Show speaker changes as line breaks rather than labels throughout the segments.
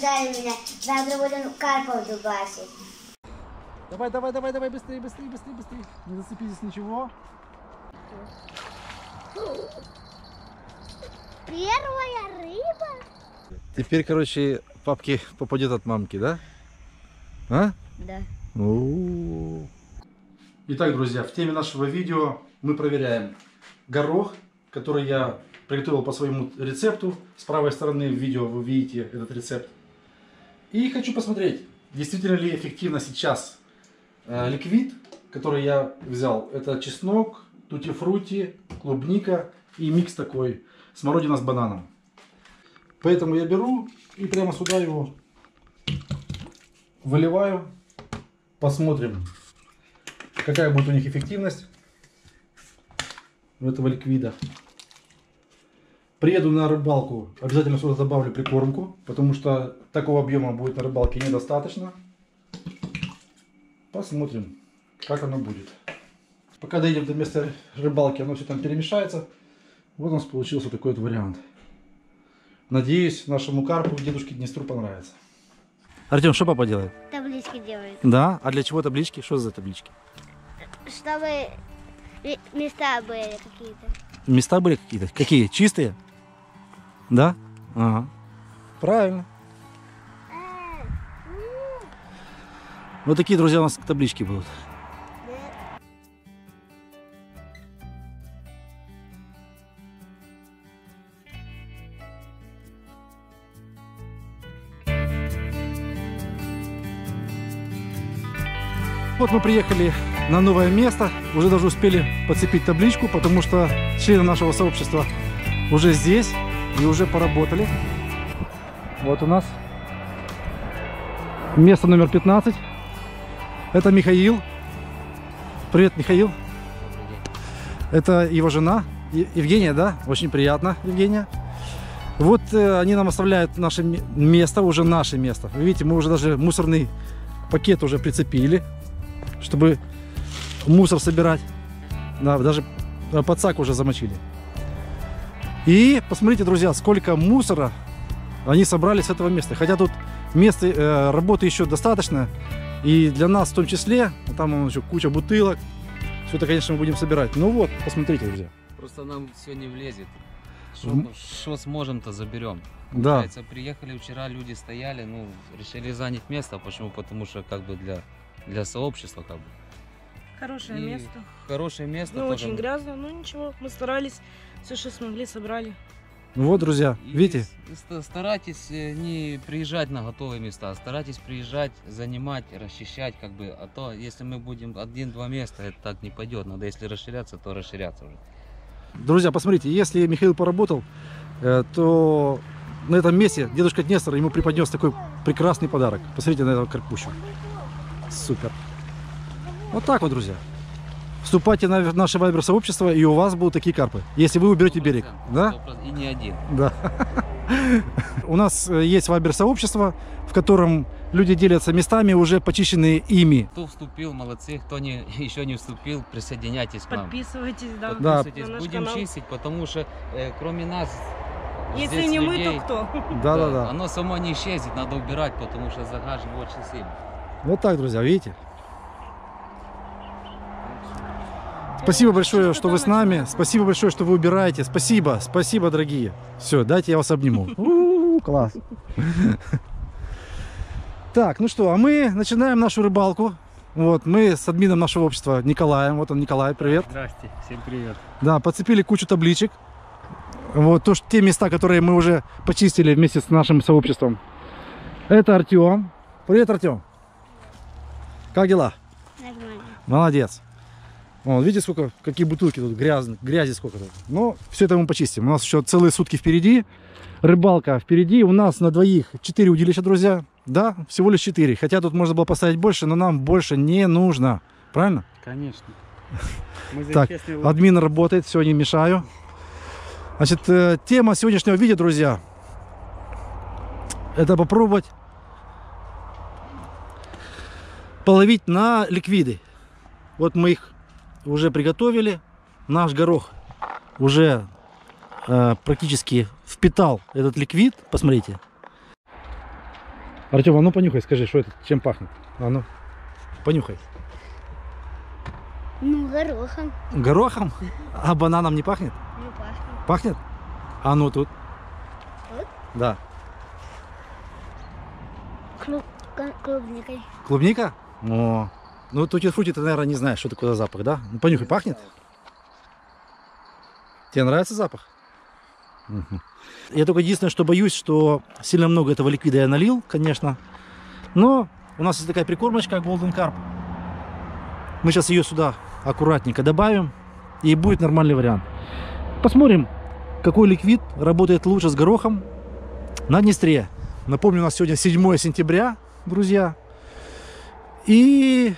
ждали меня. Завтра будем карпов дубасить.
Давай, давай, давай, давай, быстрее, быстрее, быстрее, быстрее. Не зацепи здесь ничего.
Первая рыба?
Теперь, короче, папки попадет от мамки, да? А?
Да.
Итак, друзья, в теме нашего видео мы проверяем горох, который я приготовил по своему рецепту. С правой стороны в видео вы видите этот рецепт. И хочу посмотреть, действительно ли эффективно сейчас э, ликвид, который я взял. Это чеснок, тути-фрути, клубника и микс такой смородина с бананом. Поэтому я беру и прямо сюда его выливаю. Посмотрим, какая будет у них эффективность этого ликвида. Приеду на рыбалку, обязательно сюда добавлю прикормку, потому что такого объема будет на рыбалке недостаточно. Посмотрим, как оно будет. Пока доедем до места рыбалки, оно все там перемешается. Вот у нас получился такой вот вариант. Надеюсь, нашему карпу дедушке Днестру понравится. Артем, что папа делает?
Таблички делают.
Да? А для чего таблички? Что за таблички?
Чтобы ме- места были какие-то.
Места были какие-то? Какие? Чистые? Да? Ага. Правильно. Вот такие, друзья, у нас таблички будут. Вот мы приехали на новое место. Уже даже успели подцепить табличку, потому что члены нашего сообщества уже здесь и уже поработали. Вот у нас место номер 15. Это Михаил. Привет, Михаил. Это его жена Евгения, да? Очень приятно, Евгения. Вот э, они нам оставляют наше ме- место, уже наше место. Вы видите, мы уже даже мусорный пакет уже прицепили, чтобы мусор собирать. Да, даже подсак уже замочили. И посмотрите, друзья, сколько мусора они собрали с этого места. Хотя тут места э, работы еще достаточно. И для нас в том числе. Там вон еще куча бутылок. Все это, конечно, мы будем собирать. Ну вот, посмотрите, друзья.
Просто нам все не влезет. Что сможем-то заберем.
Да.
Получается, приехали вчера, люди стояли, ну, решили занять место. Почему? Потому что как бы для, для сообщества как бы.
Хорошее
И
место.
Хорошее место.
Не
тоже.
очень грязно, но ничего. Мы старались, все, что смогли, собрали.
Ну вот, друзья,
И
видите?
Старайтесь э, не приезжать на готовые места, старайтесь приезжать, занимать, расчищать, как бы, а то если мы будем один-два места, это так не пойдет. Надо, если расширяться, то расширяться уже.
Друзья, посмотрите, если Михаил поработал, э, то на этом месте дедушка Днестр ему преподнес такой прекрасный подарок. Посмотрите на этого карпущу. Супер. Вот так вот, друзья. Вступайте на наше вайбер-сообщество, и у вас будут такие карпы. Если вы уберете берег. Да?
100%. И не один.
Да. У нас э, есть вайбер-сообщество, в котором люди делятся местами, уже почищенные ими.
Кто вступил, молодцы. Кто не, еще не вступил, присоединяйтесь к нам.
Подписывайтесь, да.
Да.
Подписывайтесь, будем
канал.
чистить, потому что э, кроме нас
Если
здесь
не мы,
людей-
то кто?
Да-да-да.
Оно само не исчезнет, надо убирать, потому что загажен очень сильно.
Вот так, друзья, видите? Спасибо большое, что вы с нами. Спасибо большое, что вы убираете. Спасибо, спасибо, дорогие. Все, дайте я вас обниму. У-у-у, Класс. Так, ну что, а мы начинаем нашу рыбалку. Вот, мы с админом нашего общества Николаем. Вот он, Николай, привет.
Здрасте, всем привет.
Да, подцепили кучу табличек. Вот то, что, те места, которые мы уже почистили вместе с нашим сообществом. Это Артем. Привет, Артем. Как дела?
Нормально.
Молодец. Вон, видите, сколько, какие бутылки тут, грязно, грязи сколько тут. Но все это мы почистим. У нас еще целые сутки впереди. Рыбалка впереди. У нас на двоих 4 удилища, друзья. Да, всего лишь 4. Хотя тут можно было поставить больше, но нам больше не нужно. Правильно?
Конечно. Мы
Так. Админ работает, все, не мешаю. Значит, э, тема сегодняшнего видео, друзья, это попробовать половить на ликвиды. Вот мы их уже приготовили. Наш горох уже э, практически впитал этот ликвид. Посмотрите. Артем, а ну понюхай, скажи, что это, чем пахнет? А ну, понюхай.
Ну, горохом.
Горохом? А бананом не пахнет?
Ну, пахнет.
Пахнет? А ну тут.
Тут?
Да.
Клуб, клубникой.
Клубника? О. Ну, тути-фрути ты, наверное, не знаешь, что такое за запах, да? Ну, понюхай, пахнет? Тебе нравится запах? Мгм. Я только единственное, что боюсь, что сильно много этого ликвида я налил, конечно. Но у нас есть такая прикормочка Golden Carp. Мы сейчас ее сюда аккуратненько добавим, и будет нормальный вариант. Посмотрим, какой ликвид работает лучше с горохом на Днестре. Напомню, у нас сегодня 7 сентября, друзья. И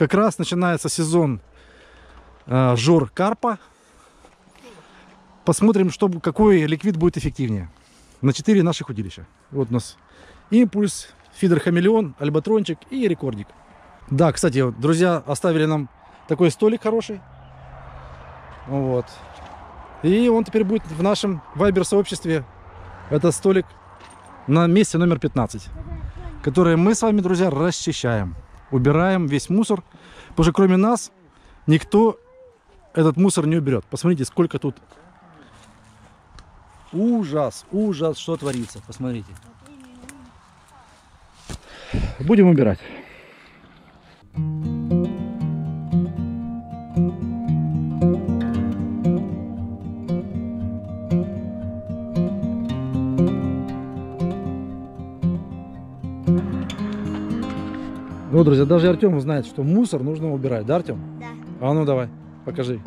как раз начинается сезон э, жор карпа. Посмотрим, что, какой ликвид будет эффективнее. На 4 наших удилища. Вот у нас импульс, фидер хамелеон, альбатрончик и рекордик. Да, кстати, друзья оставили нам такой столик хороший. Вот. И он теперь будет в нашем вайбер сообществе. Это столик на месте номер 15 которые мы с вами, друзья, расчищаем. Убираем весь мусор. Потому что кроме нас никто этот мусор не уберет. Посмотрите, сколько тут. Ужас, ужас, что творится. Посмотрите. Будем убирать. Ну, друзья, даже Артем знает, что мусор нужно убирать. Да, Артем?
Да.
А ну давай, покажи.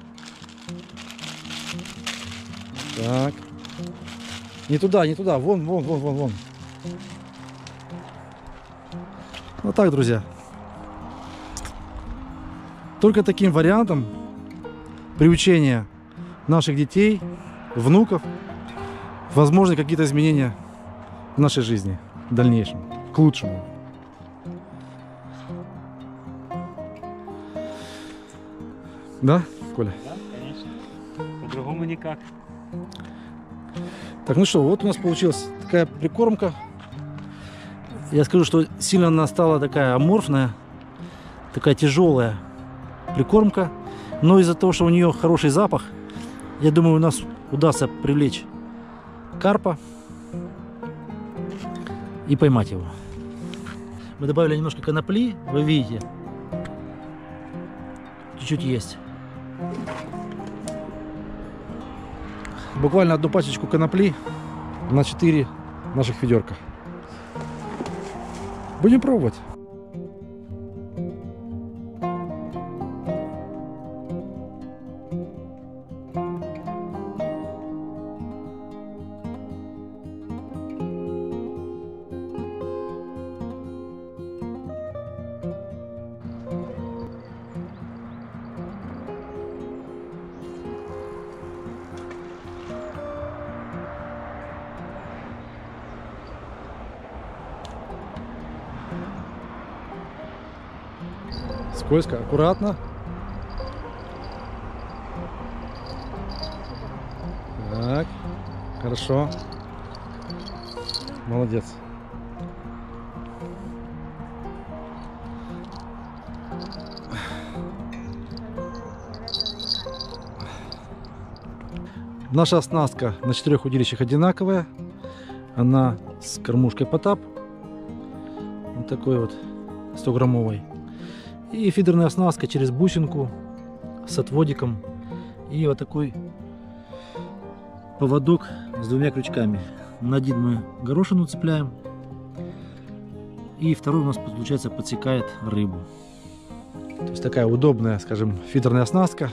Так. Не туда, не туда. Вон, вон, вон, вон, вон. Вот так, друзья. Только таким вариантом приучения наших детей, внуков, возможны какие-то изменения в нашей жизни в дальнейшем, к лучшему. Да, Коля?
Да, конечно. По-другому никак.
Так, ну что, вот у нас получилась такая прикормка. Я скажу, что сильно она стала такая аморфная, такая тяжелая прикормка. Но из-за того, что у нее хороший запах, я думаю, у нас удастся привлечь карпа и поймать его. Мы добавили немножко конопли, вы видите. Чуть-чуть есть. Буквально одну пачечку конопли на 4 наших ведерка. Будем пробовать. Скользко, аккуратно. Так, хорошо. Молодец. Наша оснастка на четырех удилищах одинаковая. Она с кормушкой Потап. Вот такой вот 100-граммовой. И фидерная оснастка через бусинку с отводиком. И вот такой поводок с двумя крючками. На один мы горошину цепляем. И второй у нас получается подсекает рыбу. То есть такая удобная, скажем, фидерная оснастка.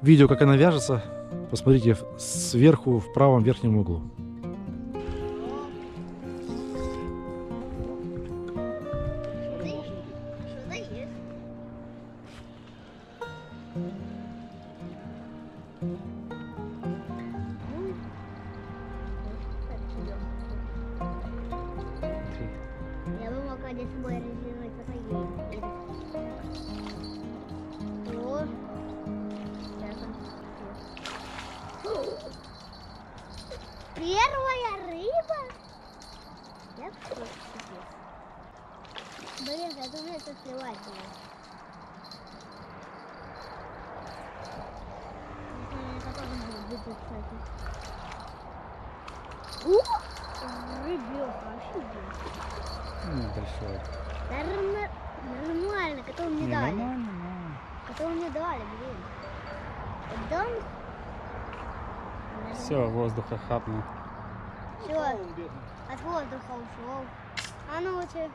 Видео, как она вяжется, посмотрите сверху в правом верхнем углу.
Я кстати. О! Рыбёха, офигеть.
Большой.
Норма- Нормально, который мне дали.
Нормально, но...
Который мне дали, блин. Дом?
Все, воздуха хапнул.
Все, от воздуха ушел. А ну лучше.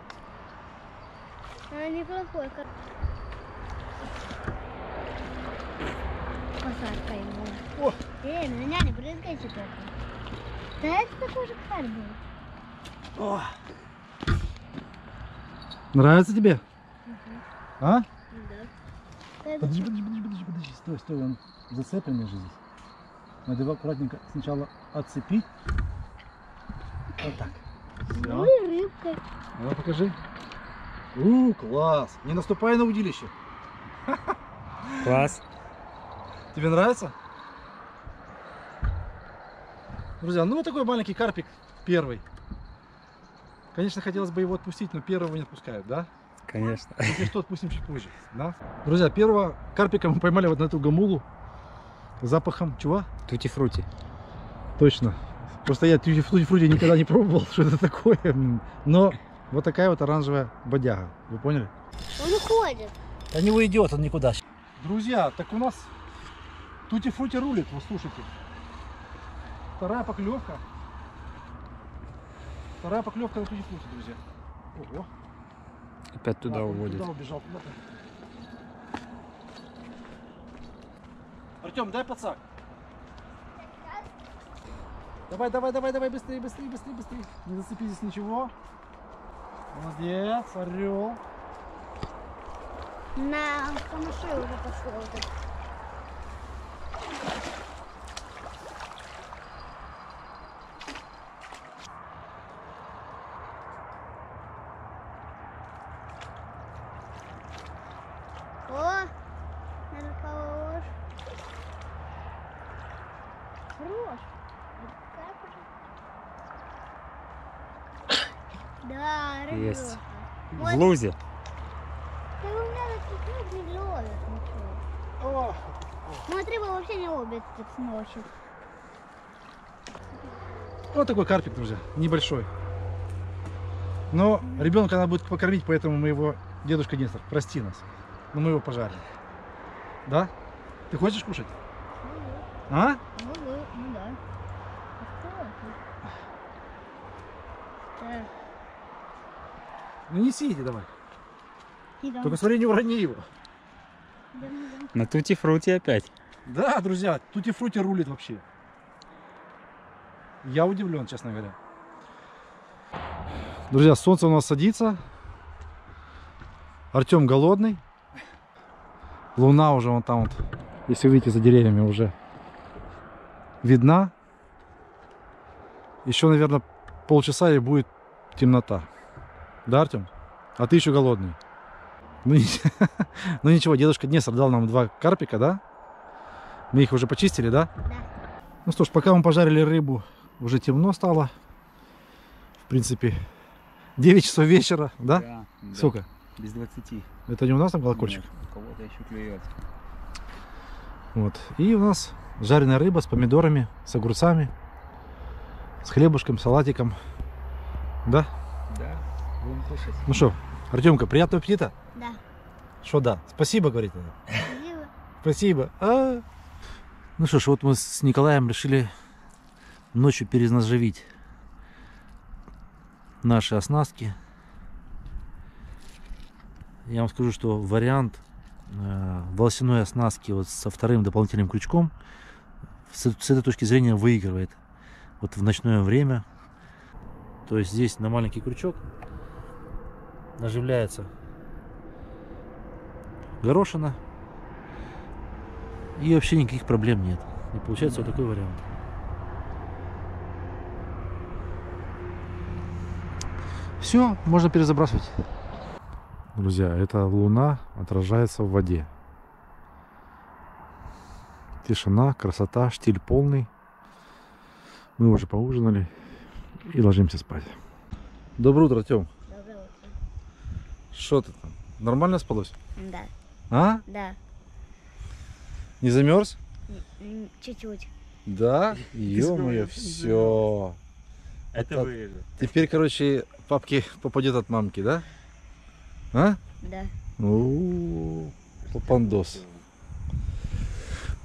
А, неплохой. Как... Посадка ему.
О!
Эй, меня не брызгайте только. Да это такой же кар был.
О. Нравится тебе? А?
Да.
Подожди, подожди, подожди, подожди, подожди, стой, стой, он зацепленный же здесь. Надо его аккуратненько сначала отцепить. Вот так. Все.
Ну и рыбка.
Ну, покажи. У, класс. Не наступай на удилище.
Класс.
Тебе нравится? Друзья, ну вот такой маленький карпик первый. Конечно, хотелось бы его отпустить, но первого не отпускают, да?
Конечно.
Если что, отпустим чуть позже, да? Друзья, первого карпика мы поймали вот на эту гамулу с запахом чего?
Тути-фрути.
Точно. Просто я тьюти фрути никогда не пробовал, что это такое. Но вот такая вот оранжевая бодяга. Вы поняли?
Он уходит.
Да не уйдет он никуда. Друзья, так у нас тути фрути рулит, вот слушайте. Вторая поклевка. Вторая поклевка на фрути, друзья. Ого.
Опять туда
А,
уводит.
Туда убежал. куда-то. Артем, дай подсак. Давай, давай, давай, давай, быстрее, быстрее, быстрее, быстрее. Не зацепи здесь ничего. Молодец, орел.
На камыши уже пошел. этот. О, надо хорош. Хорош. Вот так уже. Да,
Есть.
рыбёха.
В лузе.
Да у меня тут не ловят ничего.
О,
Смотри, вы вообще не ловит так с ночи.
Вот такой карпик, друзья, небольшой. Но ребенка надо будет покормить, поэтому мы его, дедушка Нестор, прости нас. Но мы его пожарим. Да? Ты хочешь кушать? А?
Ну, ну, ну да. А? Так,
Ну неси иди давай.
идем.
Только смотри, не урони его.
Идем, идем.
На тути-фрути опять.
Да, друзья, тути фрути рулит вообще. Я удивлен, честно говоря. Друзья, солнце у нас садится. Артем голодный. Луна уже вон там вот, если вы видите за деревьями уже видна. Еще, наверное, полчаса и будет темнота. Да, Артем? А ты еще голодный. Ну, ну ничего, дедушка Днестр дал нам два карпика, да? Мы их уже почистили, да?
Да.
Ну что ж, пока мы пожарили рыбу, уже темно стало. В принципе, 9 часов вечера, да? Сколько?
Без 20.
Это не у нас там колокольчик?
Нет, у кого-то еще клюет.
Вот. И у нас жареная рыба с помидорами, с огурцами, с хлебушком, салатиком. Да?
Будем кушать.
Ну что, Артемка, приятного аппетита?
Да.
Что да? Спасибо, говорит она.
Спасибо.
Спасибо. А? Ну что ж, вот мы с Николаем решили ночью перенаживить наши оснастки. Я вам скажу, что вариант э, волосяной оснастки вот со вторым дополнительным крючком с, с этой точки зрения выигрывает. Вот в ночное время. То есть здесь на маленький крючок наживляется горошина, и вообще никаких проблем нет. И получается вот такой вариант. Все, можно перезабрасывать. Друзья, эта луна отражается в воде. Тишина, красота, штиль полный. Мы уже поужинали и ложимся спать. Доброе утро, Артем. Что ты там? Нормально спалось?
Да,
А?
да.
Не замерз?
Чуть-чуть.
Да? Ё-моё, все.
Это
Вот
вырежу.
Теперь, короче, папке попадет от мамки, да? А?
Да.
У, Попандос.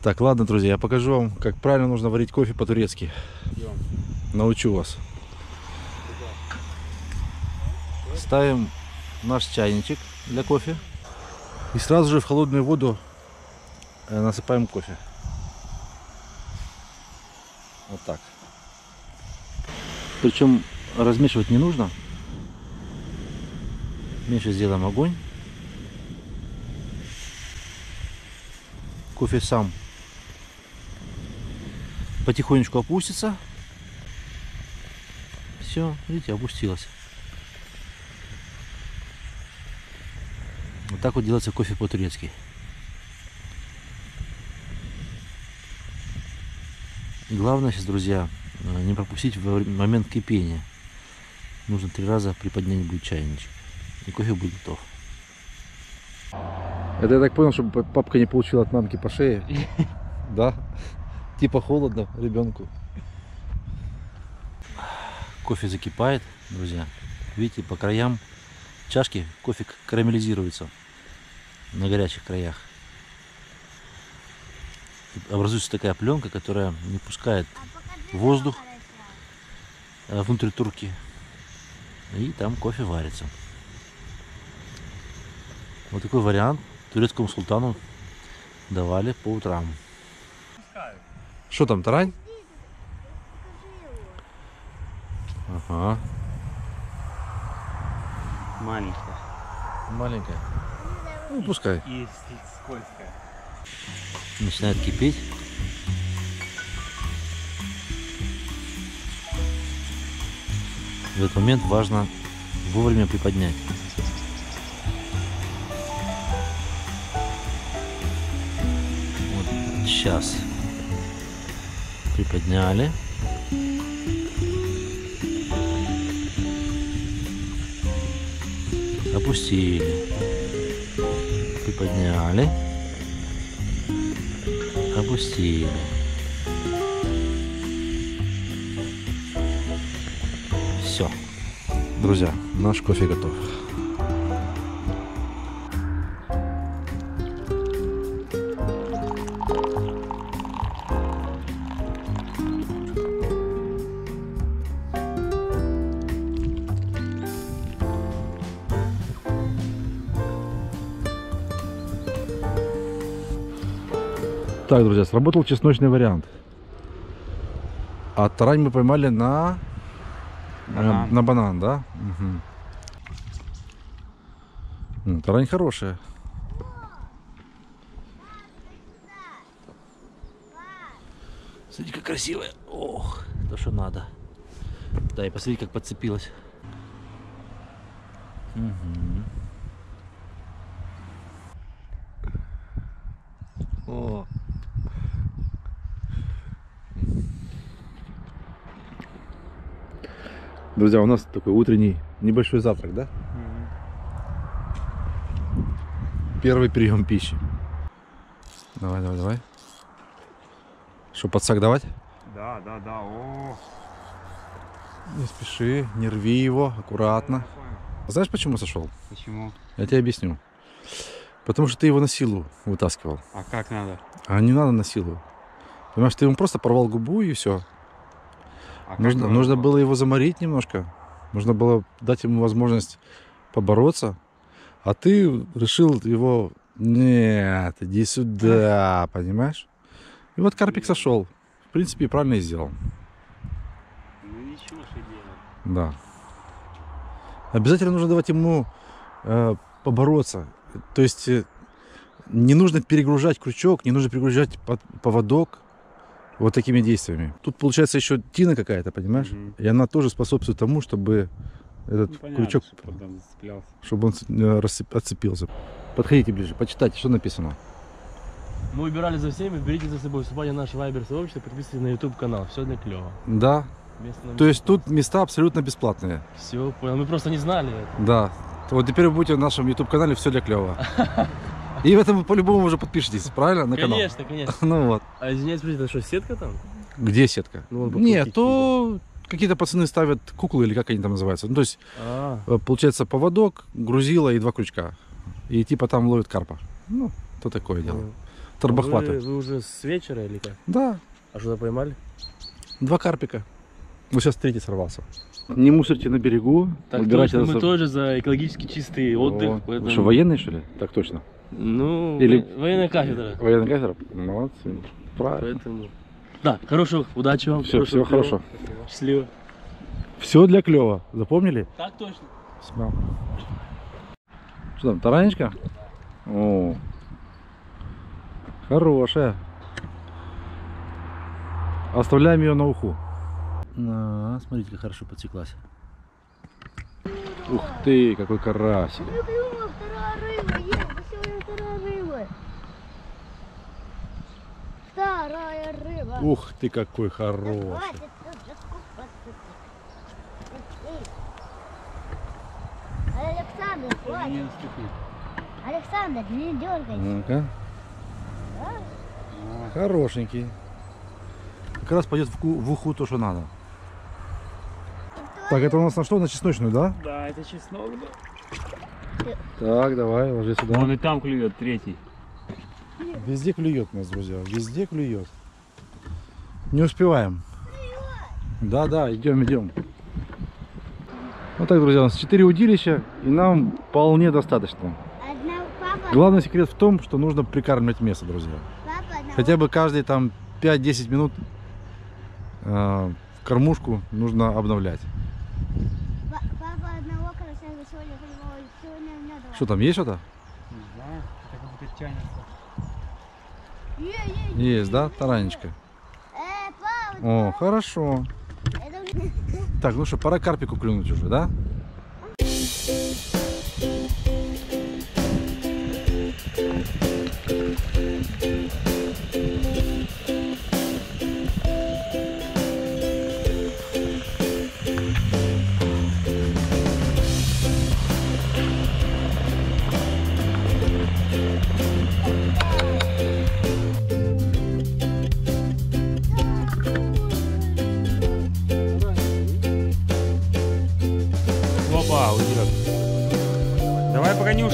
Так, ладно, друзья, я покажу вам, как правильно нужно варить кофе по-турецки. Научу вас. Ставим наш чайничек для кофе. И сразу же в холодную воду э, насыпаем кофе. Вот так. Причем размешивать не нужно. Меньше сделаем огонь. Кофе сам потихонечку опустится. Все, видите, опустилось. Вот так вот делается кофе по-турецки. И главное сейчас, друзья, э, не пропустить вре- момент кипения. Нужно три раза приподнять будет чайничек. И кофе будет готов. Это я так понял, чтобы папка не получила от мамки по шее. Да. Типа холодно ребенку. Кофе закипает, друзья. Видите, по краям чашки кофе карамелизируется на горячих краях. И образуется такая пленка, которая не пускает Воздух. э, внутрь турки. И там кофе варится. Вот такой вариант турецкому султану давали по утрам. Что там, тарань? Ага,
Маленькая.
маленькая. Ну, пускай.
И с- скользкая.
Начинает кипеть. В этот момент важно вовремя приподнять. Вот сейчас приподняли. Опустили. Приподняли. Опустили. Все. Друзья, наш кофе готов. Так, друзья, сработал чесночный вариант. А тарань мы поймали на э,
Банан.
на банан, да? М, Тарань хорошая. Смотри, как красивая. Ох, то, что надо. Да, и посмотри, как подцепилась. Мгм. О. Друзья, у нас такой утренний небольшой завтрак, да? Первый прием пищи. Давай, давай, давай. Что, подсак давать?
Да, да, да. О,
Не спеши, не рви его, аккуратно.
понял.
Знаешь, почему сошел?
Почему?
Я тебе объясню. Потому что ты его на силу вытаскивал.
А как надо?
А не надо на силу. Понимаешь, ты ему просто порвал губу и все.
А
Нужно, нужно было его заморить немножко. Нужно было дать ему возможность побороться. А ты решил его... Нет, иди сюда, понимаешь? И вот карпик сошел. В принципе, правильно и сделал.
Ну ничего, что делать.
Да. Обязательно нужно давать ему э, побороться. То есть э, не нужно перегружать крючок, не нужно перегружать поводок вот такими действиями. Тут получается еще тина какая-то, понимаешь?
Мгм.
И она тоже способствует тому, чтобы этот
Ну, понятно,
крючок,
что потом зацеплялся.
чтобы он э, рассып- отцепился. Подходите ближе, почитайте, что написано.
Мы убирали за всеми, берите за собой вступайте в наш вайбер сообщество, подписывайтесь на YouTube канал, все для клево.
Да. То есть тут места абсолютно бесплатные.
Все, понял. Мы просто не знали это.
Да. Вот теперь вы будете на нашем YouTube-канале «Все для клёва». И в этом вы по-любому уже подпишитесь, правильно, на канал?
Конечно, конечно.
Ну вот.
А извиняюсь, спросите, это что, сетка там?
Где сетка?
Ну,
Нет, то какие-то пацаны ставят куклы или как они там называются. Ну, то есть,
А,
э, получается, поводок, грузило и два крючка. И типа там ловят карпа. Ну, то такое дело.
ну.
Торбохваты.
Вы, вы уже с вечера или как?
Да,
А что-то поймали?
два карпика. Вот сейчас третий сорвался. Не мусорьте на берегу.
Так точно, мы тоже за экологически чистый отдых.
О,
поэтому-
Вы что, военные, что ли? Так точно.
Ну,
Или-
во- военная кафедра.
Военный кафедра? Молодцы. Правильно.
Поэтому... Да, хорошего, удачи вам.
Всё, всего
хорошего,
хорошего.
клёва. Счастливо.
Все для клёва. Запомнили?
Так точно.
Смел. Что там, таранечка? О, хорошая. Оставляем ее на уху. На, смотрите, как хорошо подсеклась. Ух ты, какой карасик.
Ну, клюва, вторая рыба, есть, сегодня вторая рыба. Вторая рыба.
Ух ты, какой хороший.
Александр, хватит. Александр, не дергайся.
Ну-ка. Хорошенький. Как раз пойдет в, в уху то, что надо. Так, это у нас на что? На чесночную, да?
Да, это чеснок, да.
Так, давай, ложи сюда.
Вон и там клюет третий.
Везде клюет нас, друзья. Везде клюет. Не успеваем. Да, да, идем, идем. Вот так, друзья, у нас 4 удилища, и нам вполне достаточно.
Одна папа,
Главный секрет в том, что нужно прикармливать мясо, друзья.
папа,
Хотя бы каждые там 5-10 минут э, кормушку нужно обновлять.
па- папа одного карася сегодня поймал, сегодня у меня два.
Что там, есть что-то?
Не знаю, это как будто тянется.
Есть, да, таранечка? О, хорошо. Так, ну что, пора карпику клюнуть уже, да?
Опа,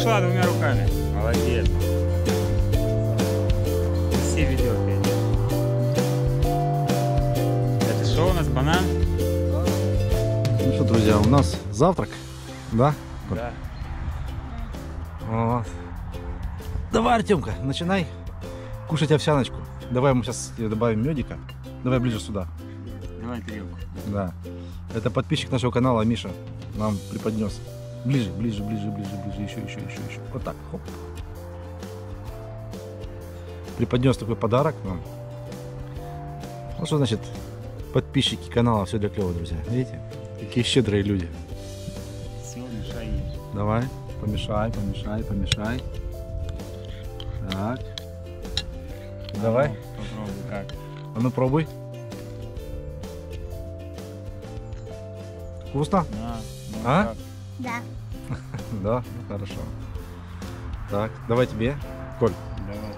Ушла двумя руками. Молодец. Все ведет. Это что у нас, банан?
Ну что, друзья, у нас завтрак, да?
Да.
Вот. Давай, Артемка, начинай кушать овсяночку. Давай мы сейчас добавим медика. Давай ближе сюда.
Давай тарелку.
Да. Это подписчик нашего канала Миша нам преподнес. Ближе, ближе, ближе, ближе, ближе, еще, еще, еще, еще. Вот так, хоп. Преподнес такой подарок нам. Ну что значит подписчики канала все для клева, друзья. Видите? Какие щедрые люди.
Все, мешай.
Давай, помешай, помешай, помешай. Так. Давай,
Попробуй как.
а ну пробуй. Вкусно?
На, ну
А?
как?
Да.
Да, хорошо. Так, давай тебе. Коль,
Давай.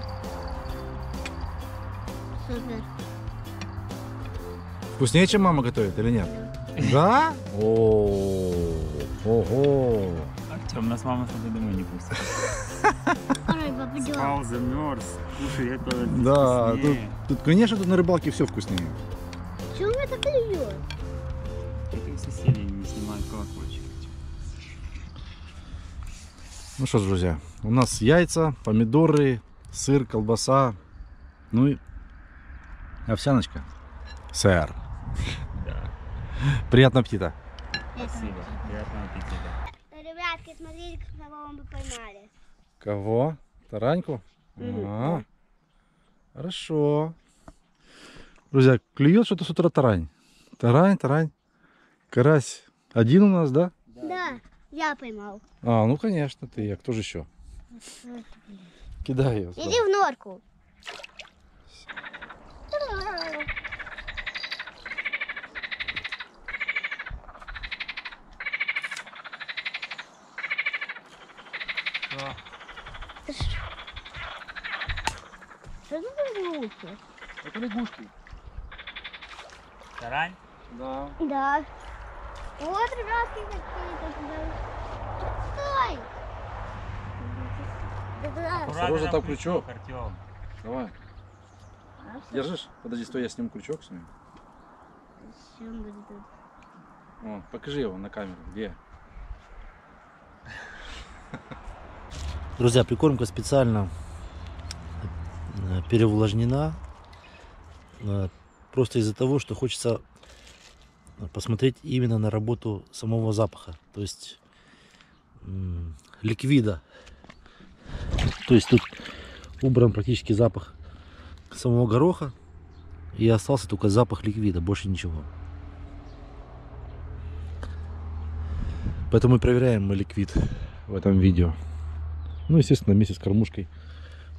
Супер.
вкуснее, чем мама готовит или нет? Да? О, ого.
Артем, нас мама с тобой домой не пустит. Спал, замерз. Слушай, это
Да, тут, конечно, тут на рыбалке все вкуснее.
Чего это клюет?
Это
Ну что ж, друзья, у нас яйца, помидоры, сыр, колбаса, ну и овсяночка. Сэр.
Да.
Приятного аппетита.
Спасибо. Приятного аппетита.
Ребятки, смотрите, кого мы поймали.
Кого? Тараньку? А, хорошо. Друзья, клюет что-то с утра тарань. Тарань, тарань. Карась один у нас, да?
Да, я поймал.
А, ну конечно, ты. А кто же еще? Кидай ее.
Иди в норку. Что
это за лягушки? Это лягушки.
Тарань?
Да.
Да. Вот ребятки какие-то. Стой!
Осторожно, там крючок.
Артем.
Давай.
А
Держишь? Подожди, стой, я сниму крючок с ним. О, покажи его на камеру. Где?
Друзья, прикормка специально э, переувлажнена. э, Просто из-за того, что хочется посмотреть именно на работу самого запаха. То есть ликвида. То есть тут убран практически запах самого гороха. И остался только запах ликвида, больше ничего. Поэтому и проверяем мы ликвид в этом видео. Ну, естественно, вместе с кормушкой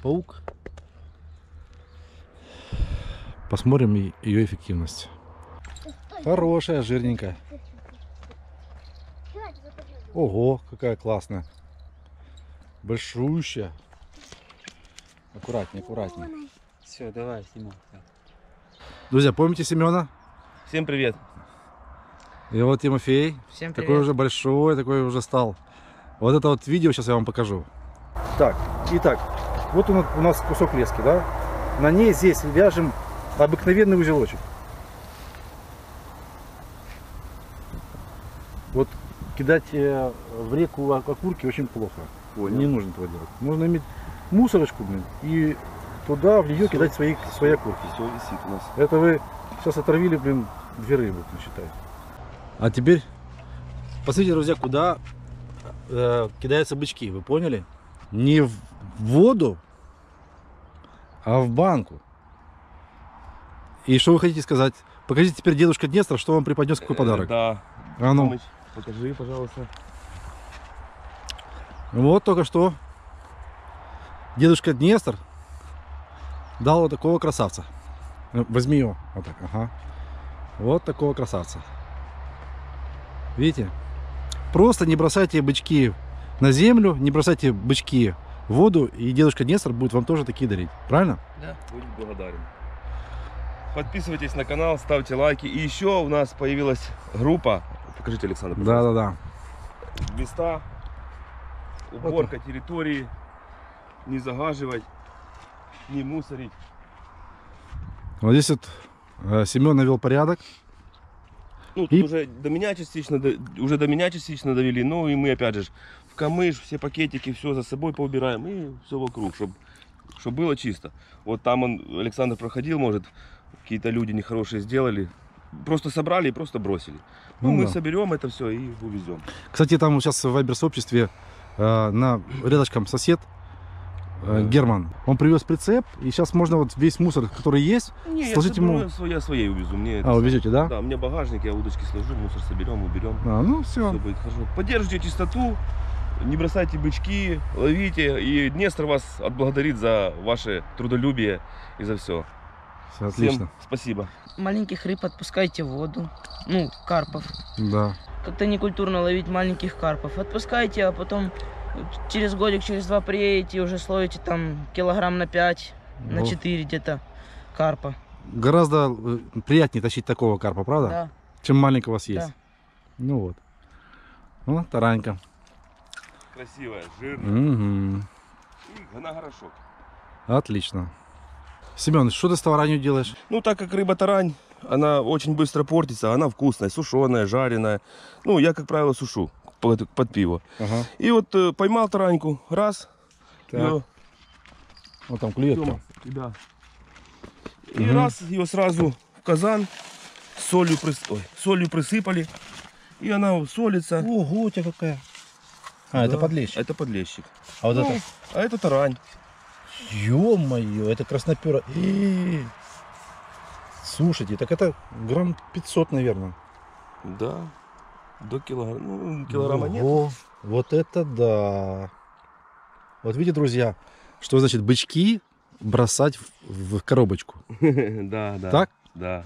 паук. Посмотрим ее эффективность.
Хорошая, жирненькая. Ого, какая классная. Большущая. Аккуратнее, аккуратнее.
Все, давай, снимай.
Друзья, помните Семена?
Всем привет.
И вот Тимофей.
Всем
Такой уже большой, такой уже стал. Вот это вот видео сейчас я вам покажу. Так, итак, вот у нас кусок лески, да? На ней здесь вяжем обыкновенный узелочек. Вот кидать э, в реку ок- окурки очень плохо. Не нужно этого делать. Нужно иметь мусорочку, блин, и туда в нее кидать свои, свои окурки.
Все висит у нас.
Это вы сейчас отравили, блин, две рыбы, считай. А теперь посмотрите, друзья, куда э, кидаются бычки, вы поняли? Не в воду, а в банку. И что вы хотите сказать? Покажите теперь дедушка Днестр, что вам преподнес какой подарок.
Э, Да.
А ну,
Томыч, покажи, пожалуйста.
вот только что дедушка Днестр дал вот такого красавца. Э, Возьми его. Вот так, ага. Вот такого красавца. Видите? Просто не бросайте бычки на землю, не бросайте бычки в воду, и дедушка Днестр будет вам тоже такие дарить. Правильно?
Будем благодарен. Подписывайтесь на канал, ставьте лайки. И еще у нас появилась группа. Покажите, Александр. пожалуйста.
Да-да-да.
Места, уборка территории, не загаживать, не мусорить.
Вот здесь вот э, Семен навел порядок.
Ну, тут
И-
уже до меня частично, до- уже до меня частично довели. Ну и мы опять же в камыш, все пакетики, все за собой поубираем и все вокруг, чтобы было чисто. Вот там он, Александр проходил, может, какие-то люди нехорошие сделали. Просто собрали и просто бросили. Ну,
Ну
мы
да.
соберем это все и увезем.
Кстати, там сейчас в Вайбер-сообществе э, на рядочком сосед э, Герман. Он привез прицеп, и сейчас можно вот весь мусор, который есть.
Не,
Сложите
я, соберу,
ему-
я свои- я своей увезу. Мне
А, увезете, да?
Да, у меня багажник, я удочки сложу, мусор соберем, уберем.
А, ну все.
Все будет хорошо. Поддержите чистоту, не бросайте бычки, ловите. И Днестр вас отблагодарит за ваше трудолюбие и за все.
Все отлично.
Всем спасибо.
Маленьких рыб отпускайте в воду. Ну, карпов.
Да.
Как-то некультурно ловить маленьких карпов. Отпускайте, а потом через годик, через два приедете и уже словите там килограмм на 5, на
Вот.
4 где-то карпа.
Гораздо э, приятнее тащить такого карпа, правда?
Да.
Чем маленького съесть.
Да.
Ну вот. Ну, таранька.
Красивая, жирная.
Мгм.
И она горошок.
Отлично. Семен, что ты с таранью делаешь?
Ну, так как рыба тарань, она очень быстро портится, она вкусная, сушеная, жареная. Ну, я, как правило, сушу под, под пиво.
Ага.
И вот э, поймал тараньку, раз,
Так.
её-
Вот там прям.
да. И
Мгм.
раз ее сразу в казан с солью, прис- ой, солью присыпали. И она солится.
Ого, у тебя какая. А, это
Да,
подлещик.
Это подлещик.
А вот
Ну,
это...
А это тарань.
Ё-моё, это краснопера. Э-э-э. Слушайте, так это грамм 500, наверное.
Да. До килограмма. Ну, килограмма нет.
Ого, Вот это да. Вот видите, друзья, что значит бычки бросать в, в коробочку.
Да, да.
Так?
Да.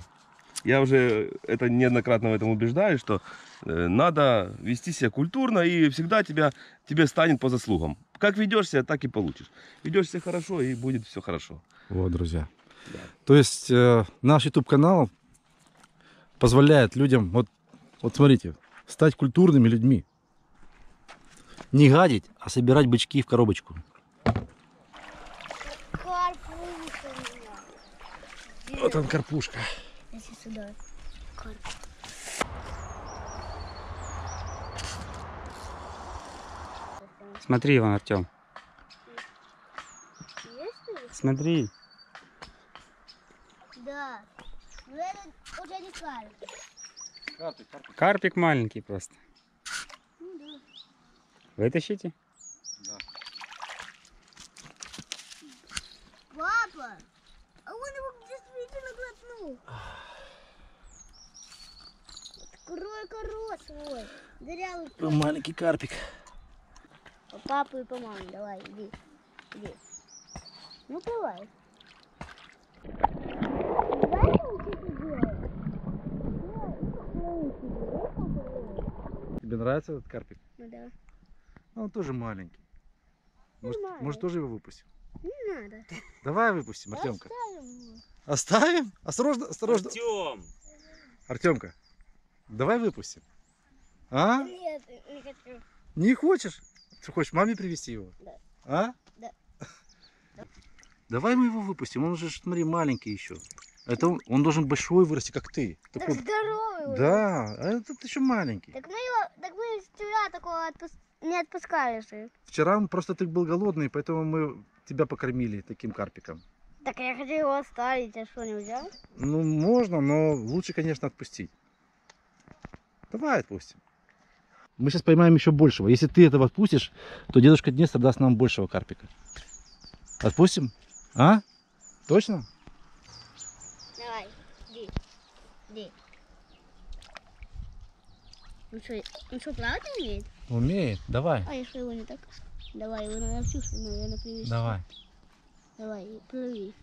Я уже это неоднократно в этом убеждаю, что э, надо вести себя культурно и всегда тебя, тебе станет по заслугам. Как ведешь себя, так и получишь. Ведешь себя хорошо и будет все хорошо.
Вот, друзья. То есть э, наш YouTube канал позволяет людям, вот, вот смотрите, стать культурными людьми.
Не гадить, а собирать бычки в коробочку.
Карпуша у меня.
Вот он карпушка.
Если сюда. Карп.
Смотри, Иван Артем. Смотри.
Да. Но это уже не карп.
Карпик маленький просто.
Ну да.
Вытащите?
Папа, а он его действительно глотнул. Открой корот свой. Дырявый.
Маленький карпик.
По папу и по маме. Давай, иди. Иди. Ну, давай.
Тебе нравится этот карпик?
Ну да.
Ну, Он тоже маленький. Может,
Нормально.
может тоже его выпустим?
Не надо.
Давай выпустим, Артемка.
Оставим его.
Оставим? Осторожно, осторожно.
Артем!
Артемка, давай выпустим. А?
Нет, не хочу.
Не хочешь? Ты хочешь маме привезти его?
Да.
А?
Да.
Давай мы его выпустим. Он же, смотри, маленький еще. Это он, он должен большой вырасти, как ты.
Так
Такой-
здоровый.
Да, а этот еще маленький.
Так мы его, так мы вчера такого отпус- не отпускали же.
Вчера просто ты был голодный, поэтому мы тебя покормили таким карпиком.
Так я хочу его оставить, а что, нельзя?
Ну, можно, но лучше, конечно, отпустить. Давай отпустим. Мы сейчас поймаем еще большего. Если ты этого отпустишь, то дедушка Днестр даст нам большего карпика. Отпустим? А? Точно?
Давай, иди. Иди. Ну что, он что, плавать не умеет?
Умеет. Давай.
А если его не так? Давай, его надо всю, наверное, привести.
Давай.
Давай, плыви.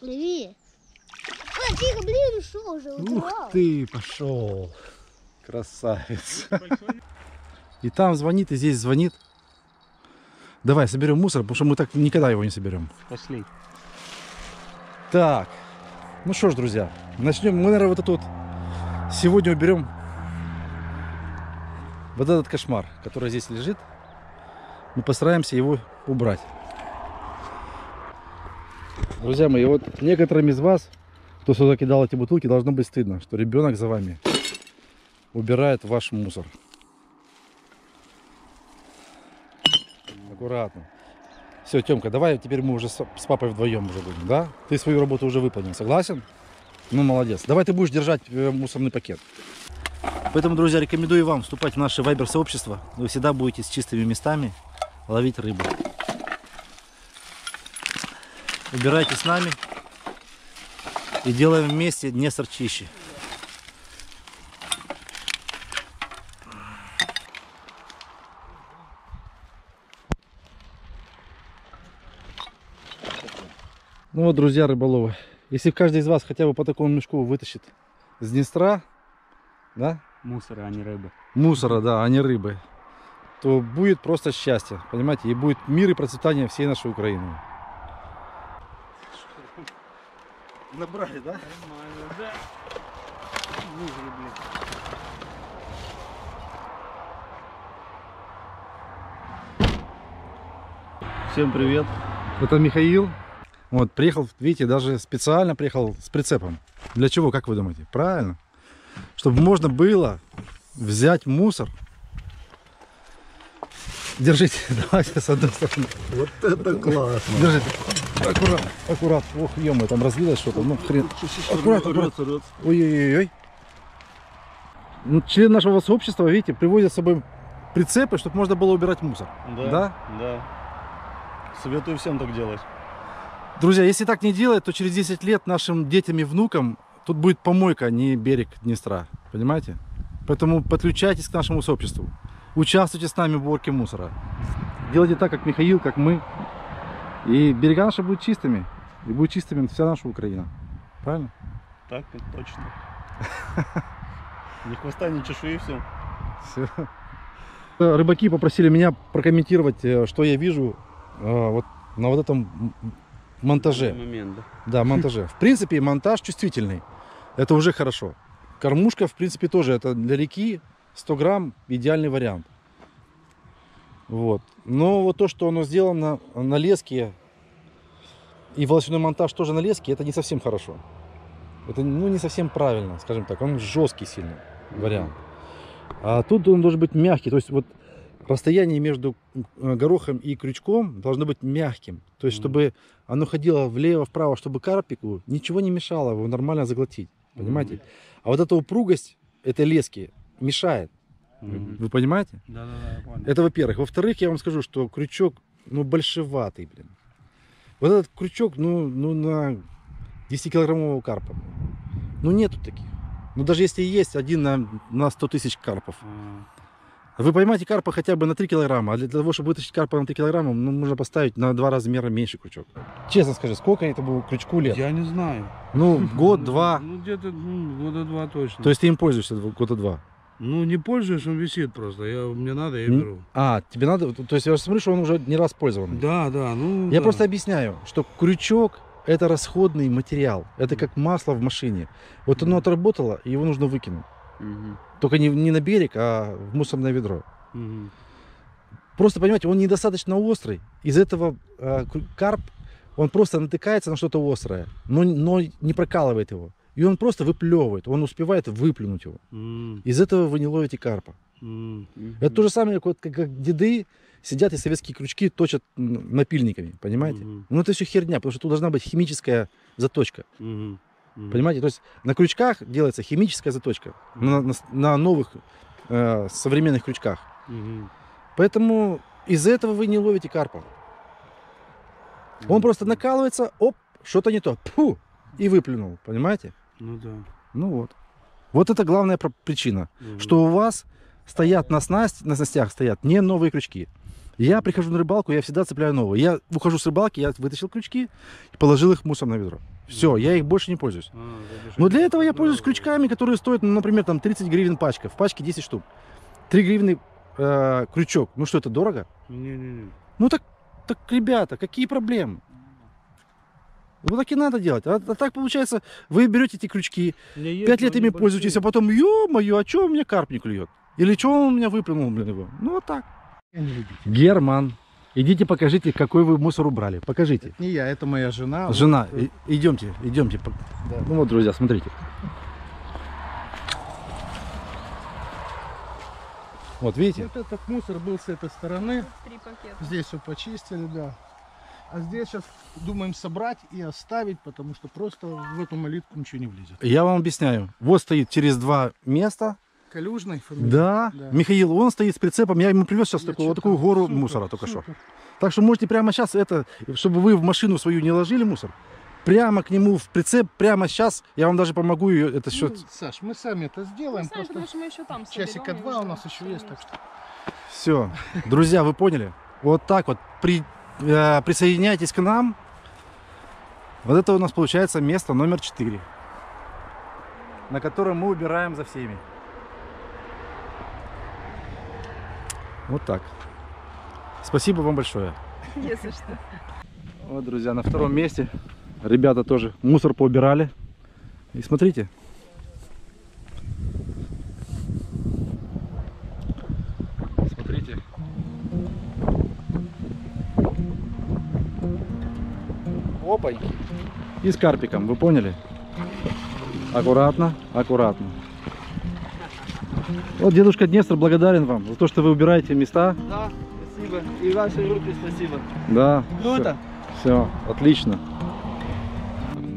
Плыви. Тихо, блин, ушел уже,
Ух ты, пошел. Красавец. И там звонит, и здесь звонит. Давай, соберем мусор, потому что мы так никогда его не соберем.
Пошли.
Так, ну что ж, друзья, начнем. Мы, наверное, вот этот вот сегодня уберем вот этот кошмар, который здесь лежит. Мы постараемся его убрать. Друзья мои, вот некоторым из вас, кто сюда кидал эти бутылки, должно быть стыдно, что ребенок за вами убирает ваш мусор. Аккуратно. Все, Темка, давай теперь мы уже с папой вдвоем уже будем, да? Ты свою работу уже выполнил, согласен? Ну, молодец. Давай ты будешь держать э, мусорный пакет.
Поэтому, друзья, рекомендую вам вступать в наше вайбер-сообщество. Вы всегда будете с чистыми местами ловить рыбу. Убирайте с нами и делаем вместе Днестр чище.
Ну вот, друзья рыболовы, если каждый из вас хотя бы по такому мешку вытащит с Днестра, да,
Мусора, а не рыбы.
мусора, да, а не рыбы, то будет просто счастье, понимаете, и будет мир и процветание всей нашей Украины. Набрали, да?
Нормально, да. Выгребли.
Всем привет.
Это Михаил. Вот, приехал, видите, даже специально приехал с прицепом. Для чего, как вы думаете? Правильно. Чтобы можно было взять мусор. Держите, давайте с одной стороны.
Вот это классно.
Держите. Аккуратно, аккуратно. Ох, ё там разлилось что-то. Ну, хрен. Аккуратно, аккуратно. Ой-ой-ой. Ну, член нашего сообщества, видите, привозят с собой прицепы, чтобы можно было убирать мусор.
Да,
Да?
да. Советую всем так делать.
Друзья, если так не делать, то через 10 лет нашим детям и внукам тут будет помойка, а не берег Днестра. Понимаете? Поэтому подключайтесь к нашему сообществу. Участвуйте с нами в уборке мусора. Делайте так, как Михаил, как мы. И берега наши будут чистыми. И будет чистыми вся наша Украина. Правильно?
Так, это точно. Ни хвоста, ни чешуи, все.
Всё. Рыбаки попросили меня прокомментировать, э, что я вижу э, вот на вот этом монтаже.
Момент, да.
Да, монтаже. В принципе, монтаж чувствительный. Это уже хорошо. Кормушка, в принципе, тоже это для реки 100 грамм идеальный вариант. Вот. Но вот то, что оно сделано на леске, и волосяной монтаж тоже на леске, это не совсем хорошо. Это ну, не совсем правильно, скажем так. Он жесткий сильно вариант. А тут он должен быть мягкий. То есть вот расстояние между э, горохом и крючком должно быть мягким. То есть чтобы оно ходило влево-вправо, чтобы карпику ничего не мешало его нормально заглотить. Понимаете? А вот эта упругость этой лески мешает. Вы-
Мгм.
Вы понимаете?
Да, да, да, понял.
Это во-первых. Во-вторых, я вам скажу, что крючок, ну, большеватый, блин. Вот этот крючок, ну, ну на 10-килограммового карпа. Ну, нету таких. Ну, даже если есть один на, на 100 тысяч карпов.
А,
Вы поймаете карпа хотя бы на 3 килограмма, а для того, чтобы вытащить карпа на 3 килограмма, ну, нужно поставить на два размера меньше крючок. Честно скажи, сколько этому крючку лет?
Я не знаю.
Ну, год, два.
Ну, где-то ну, года два точно.
То есть ты им пользуешься года два?
Ну, не пользуюсь, он висит просто. Я, мне надо, я беру.
А, тебе надо... То есть я смотрю, что он уже не раз пользован.
Да, да, ну
Я
да.
просто объясняю, что крючок это расходный материал. Это как масло в машине. Вот оно отработало, и его нужно выкинуть.
Мгм,
Только не, не на берег, а в мусорное ведро.
мгм.
Просто, понимаете, он недостаточно острый. Из этого э, карп, он просто натыкается на что-то острое, но, но не прокалывает его. И он просто выплевывает, он успевает выплюнуть его.
М,
Из этого вы не ловите карпа.
м.
Это то же самое, как, как, как деды сидят и советские крючки точат напильниками, понимаете?
Мгм.
Ну это все херня, потому что тут должна быть химическая заточка.
Мгм, мгм.
Понимаете? То есть на крючках делается химическая заточка. На, на с- на новых э, современных крючках.
Мгм.
Поэтому из-за этого вы не ловите карпа. Он просто накалывается, оп, что-то не то, пфу, и выплюнул, понимаете?
Ну да.
Ну вот. Вот это главная причина,
Мгм.
что у вас стоят на, снасть, на снастях стоят не новые крючки. Я прихожу на рыбалку, я всегда цепляю новые. Я ухожу с рыбалки, я вытащил крючки и положил их в мусорное ведро. Все, я их больше не пользуюсь.
А,
Но для этого я пользуюсь крючками, которые стоят, ну, например, там 30 гривен пачка. В пачке 10 штук. 3 гривны э, крючок. Ну что, это дорого?
Не-не-не.
Ну так, так, ребята, какие проблемы? Вот так и надо делать. А, а так получается, вы берете эти крючки,
есть,
пять лет ими пользуетесь, а
большие.
потом, ё-моё, а чё у меня карп не клюет? Или чё он у меня выплюнул, блин, его? Ну вот так. Герман, идите покажите, какой вы мусор убрали. Покажите.
Не я, это моя жена.
Жена,
Вот,
идемте, идемте. Пок- Ну вот, друзья, смотрите. Вот видите?
Вот этот мусор был с этой стороны. Здесь все почистили, да. А здесь сейчас думаем собрать и оставить, потому что просто в эту молитку ничего не влезет.
Я вам объясняю. Вот стоит через два места.
Калюжный фамилия.
Да,
Да.
Михаил, он стоит с прицепом. Я ему привез сейчас
Я
такую, вот такую гору
супер,
мусора только что.
супер.
Так что можете прямо сейчас это, чтобы вы в машину свою не ложили мусор, прямо к нему в прицеп, прямо сейчас, я вам даже помогу ее, это
Ну,
счет.
Саш, мы сами это сделаем. просто
потому что мы еще там
часика два у нас еще есть, так что
Все, друзья, вы поняли? Вот так вот при, присоединяйтесь к нам. Вот это у нас получается место номер 4, на котором мы убираем за всеми. Вот так. Спасибо вам большое.
За что.
Вот, друзья, на втором месте ребята тоже мусор поубирали. И. Смотрите. Опаньки. И с карпиком, вы поняли? Аккуратно, аккуратно. Вот дедушка Днестр благодарен вам за то, что вы убираете места.
Да, спасибо. И вашей группе спасибо.
Да.
Круто.
Все, отлично.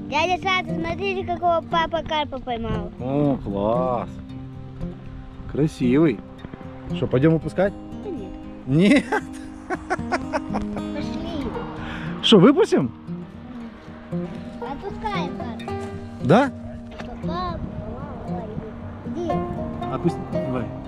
Дядя Саша, смотрите, какого папа карпа поймал.
О, класс. Красивый. Что, пойдем выпускать?
Да нет,
Нет.
пошли.
Что, выпустим?
Отпускаем карпа.
Да?
Папа, мама, иди.
Опусти. Давай.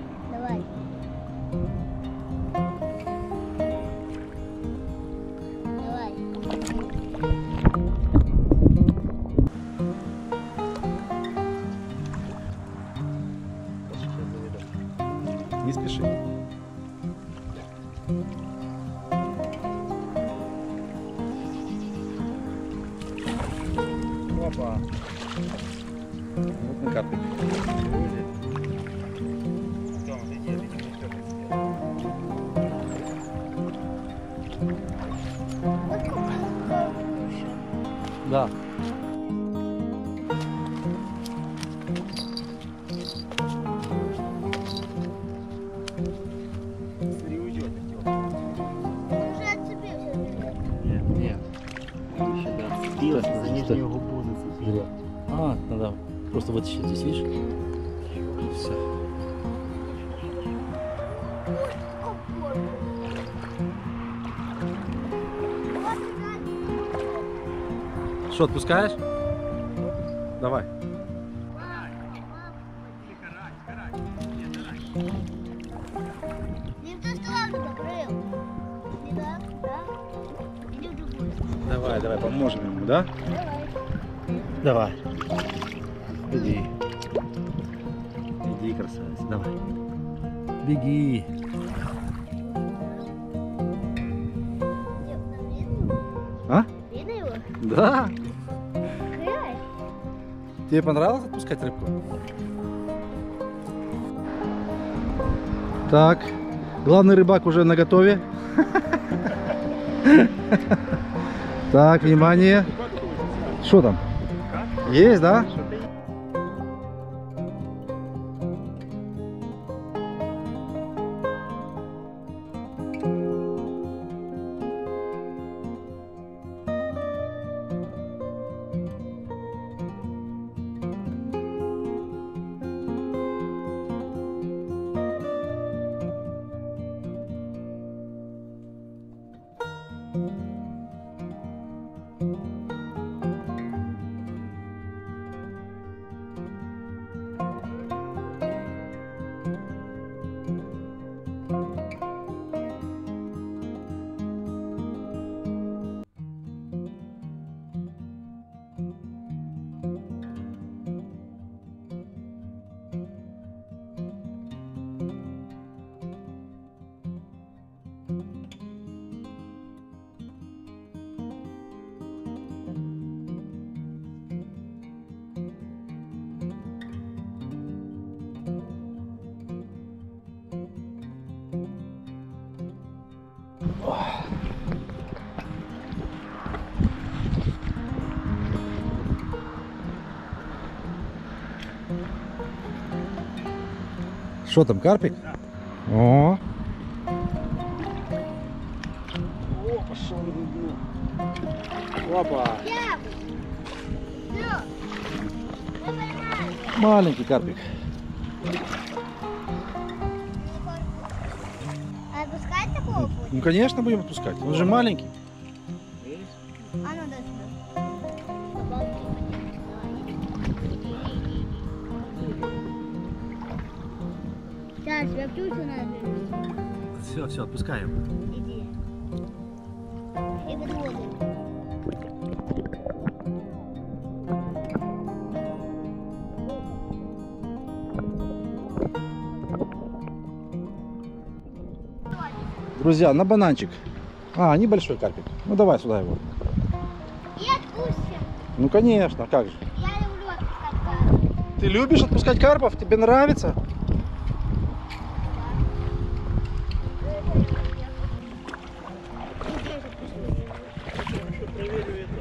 Губу зацепила. А, надо просто вытащить здесь, видишь? Все.
Что, отпускаешь? Давай. Тебе понравилось отпускать рыбку? Так, главный рыбак уже на готове. Так, внимание. Что там? Есть, да? Что там, карпик? О,
Опа.
Я. Все.
маленький карпик.
А отпускать такого будет?
Ну, конечно, будем отпускать. Он же маленький. Друзья, на бананчик. А, небольшой карпик. Ну давай сюда его.
И отпустим.
Ну конечно, как же.
Я люблю отпускать карпа.
Ты любишь отпускать карпов? Тебе нравится?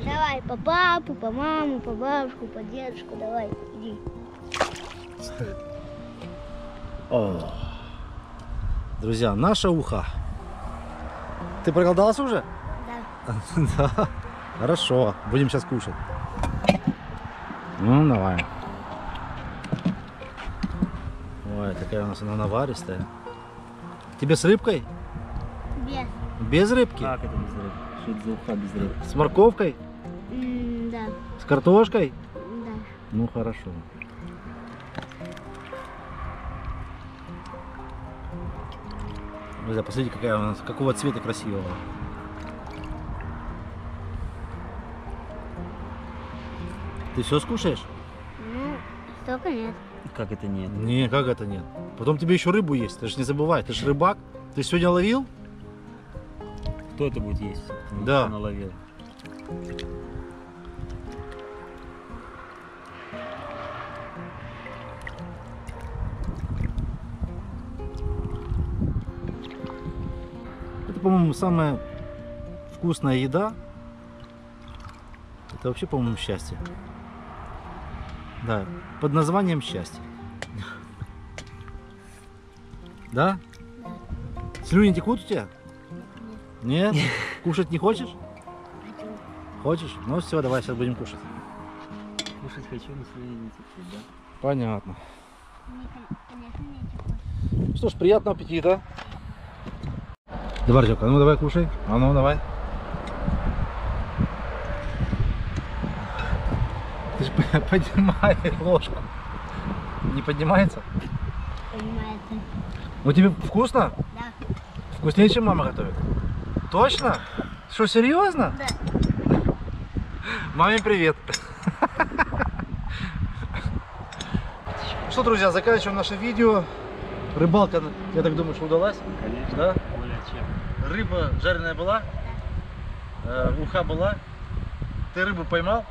Давай, по папу, по маму, по бабушку, по дедушку, давай, иди.
О. Друзья, наша уха.
Ты проголодался уже?
Да.
Да. Хорошо, будем сейчас кушать. Ну, давай.
Ой, такая у нас она наваристая. Тебе с рыбкой?
Без.
Без рыбки?
это без рыбки? Что это за уха без рыбки?
С морковкой?
М, Да,
С картошкой?
да.
Ну хорошо. Друзья, посмотрите, какая у нас, какого цвета красивого. Ты все скушаешь?
Ну, столько нет.
Как это нет?
Не, как это нет? Потом тебе еще рыбу есть, ты же не забывай, ты же рыбак. Ты сегодня ловил?
Кто это будет есть? Кто
Да.
наловил?
По-моему, самая вкусная еда. Это вообще, по-моему, счастье. Да, под названием счастье. Да? Слюни текут у тебя? Нет? Кушать не хочешь? Хочешь? Ну все, давай сейчас будем кушать.
Кушать хочу, но слюни не текут, да?
Понятно.
Хочется.
Что ж, приятного аппетита. Давай, Артёк, а ну давай кушай. А ну давай. Ты же поднимай ложку. Не поднимается?
Понимаете?
Ну тебе вкусно?
Да.
Вкуснее, чем мама готовит? Точно? Что, серьезно?
Да.
Маме привет. Что, друзья, заканчиваем наше видео. Рыбалка, я так думаю, что удалась.
Конечно.
Да? Рыба жареная была? Э, уха была? Ты рыбу поймал?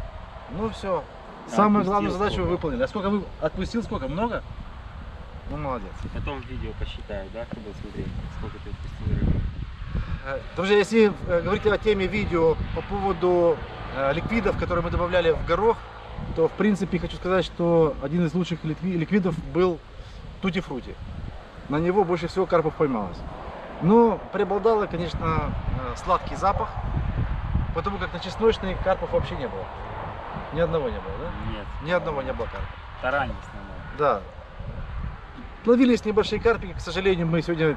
Ну все. Самую главную задачу вы
сколько?
выполнили. А сколько вы отпустил? Сколько? Много? Ну молодец.
Потом видео посчитаю, да, кто будет смотреть, сколько ты отпустил рыбы.
Э, Друзья, если э, говорить о теме видео по поводу э, ликвидов, которые мы добавляли в горох, то в принципе хочу сказать, что один из лучших ликви- ликвидов был Тути Фрути. На него больше всего карпов поймалось. Но преобладало, конечно, э, сладкий запах, потому как на чесночный карпов вообще не было. Ни одного не было, да?
Нет,
Ни одного не было карпа.
тарань в основном.
Да. Ловились небольшие карпики, к сожалению, мы сегодня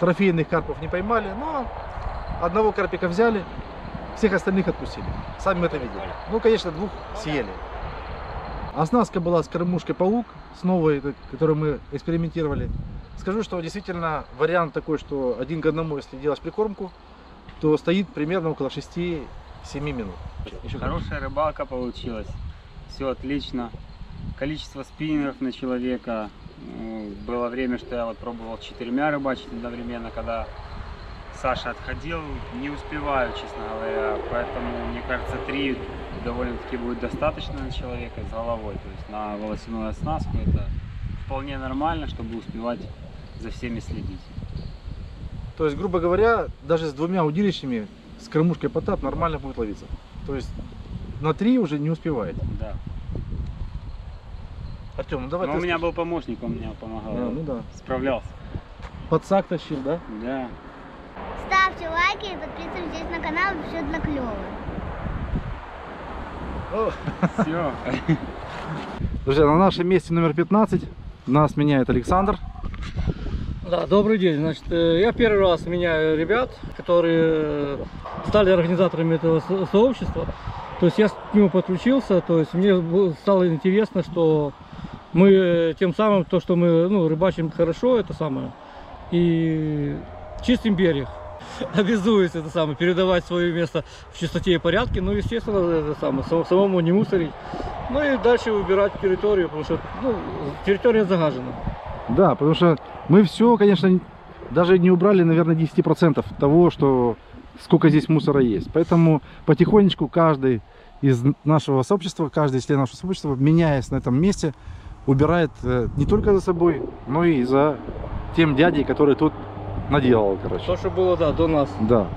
трофейных карпов не поймали, но одного карпика взяли, всех остальных отпустили. Сами мы это видели. Ну, конечно, двух съели. Оснастка была с кормушкой паук, с новой, которую мы экспериментировали. Скажу, что действительно вариант такой, что один к одному, если делаешь прикормку, то стоит примерно около 6-7 минут. Еще
Хорошая рыбалка получилась. Все отлично. Количество спиннеров на человека. Было время, что я вот пробовал четырьмя рыбачить одновременно, когда Саша отходил. Не успеваю, честно говоря. Поэтому, мне кажется, три довольно-таки будет достаточно на человека с головой. То есть на волосяную оснастку это вполне нормально, чтобы успевать за всеми следить.
То есть, грубо говоря, даже с двумя удилищами, с кормушкой потап нормально будет ловиться. То есть на три уже не успевает.
Да.
Артем, ну давай ты
у меня был помощник, он мне помогал.
А, ну да.
Справлялся.
Подсак тащил, да?
Да.
Ставьте лайки и подписывайтесь на канал, все для клёво.
Все.
Друзья, на нашем месте номер 15 нас меняет Александр.
Да, добрый день. Значит, э, я первый раз меняю ребят, которые э, стали организаторами этого со- сообщества. То есть я к нему подключился, то есть мне стало интересно, что мы э, тем самым, то, что мы ну, рыбачим хорошо, это самое, и чистим берег. Обязуюсь это самое, передавать свое место в чистоте и порядке, ну, естественно, это самое, само- самому не мусорить. Ну и дальше выбирать территорию, потому что ну, территория загажена.
Да, потому что мы все, конечно, даже не убрали, наверное, 10% того, что сколько здесь мусора есть. Поэтому потихонечку каждый из нашего сообщества, каждый член нашего сообщества, меняясь на этом месте, убирает э, не только за собой, но и за тем дядей, который тут наделал, короче.
То, что было, да, до нас.
Да.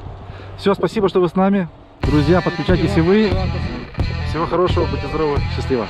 Все, спасибо, что вы с нами. Друзья, подключайтесь и вы. Всего хорошего, будьте здоровы, счастливо.